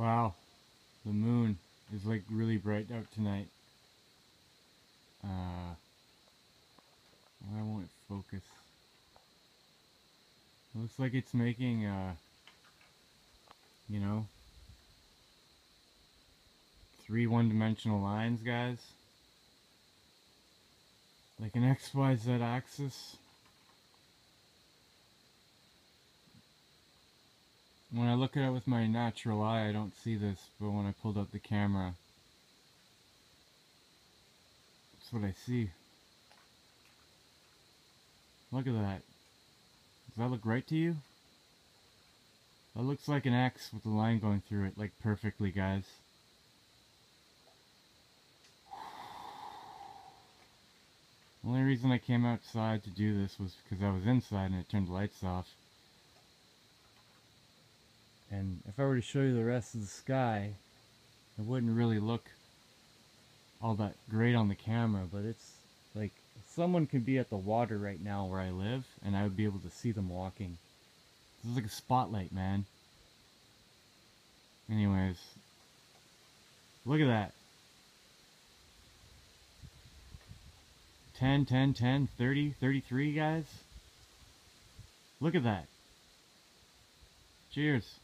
Wow, the moon is like really bright out tonight. Uh, why won't it focus? It looks like it's making, uh, you know, three one-dimensional lines, guys. Like an XYZ axis. When I look at it with my natural eye, I don't see this, but when I pulled up the camera, that's what I see. Look at that. Does that look right to you? That looks like an X with a line going through it, like perfectly, guys. The only reason I came outside to do this was because I was inside and it turned the lights off. And if I were to show you the rest of the sky, it wouldn't really look all that great on the camera, but it's like someone could be at the water right now where I live and I would be able to see them walking. This is like a spotlight, man. Anyways, look at that. 10, 10, 10, 30, 33, guys. Look at that. Cheers.